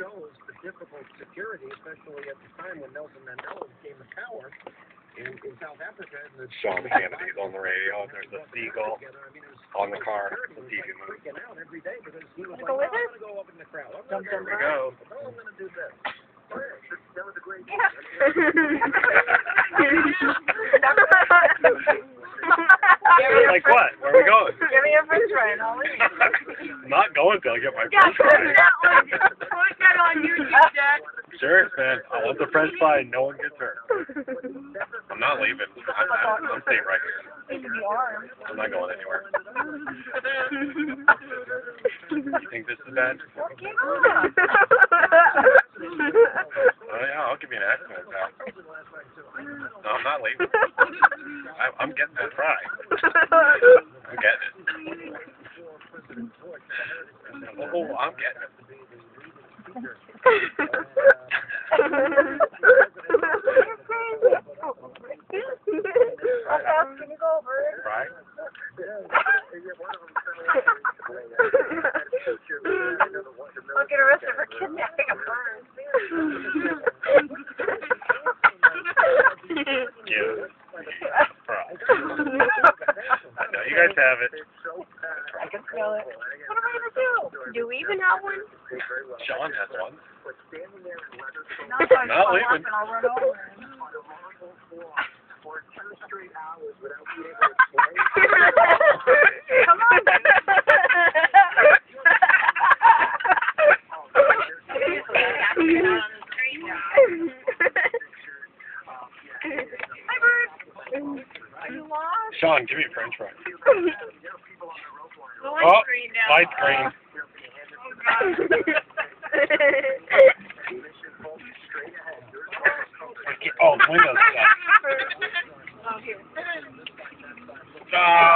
shows the difficult security, especially at the time when Nelson Mandela came to power in, in South Africa. And the Sean Hannity's on the radio, and there's a seagull together. I mean, on the car. The TV like movie. freaking out every day because he was like, Go "No, with I'm gonna go up in the crowd. I'm gonna go. There we go. No, I'm gonna do this. Oh, that was a great. Like what? Where are we going? Give me a french fry and I'll leave. Not going till I get my Yeah, french fry. that one. Put that on YouTube, Dad. Sure, man. I want the french fry and no one gets hurt. I'm not leaving. I, I, I'm staying right here. Into the arm. I'm not going anywhere. You think this is bad? Oh yeah, I'll give you an estimate, pal. No, I'm not leaving. I, I'm getting that fry. I'm getting it. Oh, I'm getting it. How fast can you go over? Fry? I'll get arrested for kidnapping a bird. Yeah. I know you guys have it. I can smell it. What am I gonna do? Do we even have one? Sean has one. Not if I Not fall leaving. off and I'll run over him. Come on. Hi, bird. Are you lost? Sean, give me a french fry. Oh, green. Light green. Oh, window's. Oh, here. Ah!